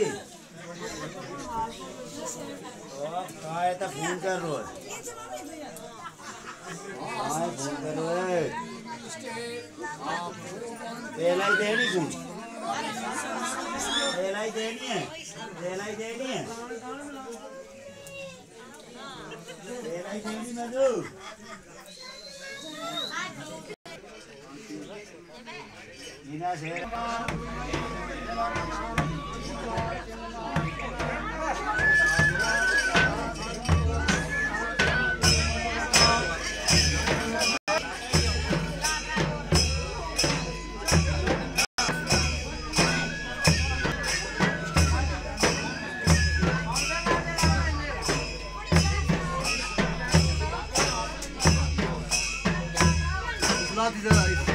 जी। काय तो फ़ोन कर रो हाँ। फ़ोन कर रो एलाई देनी कौन एलाई देनी है? एलाई देनी है? एलाई देनी ना दो नीना शेर साथ ही जरा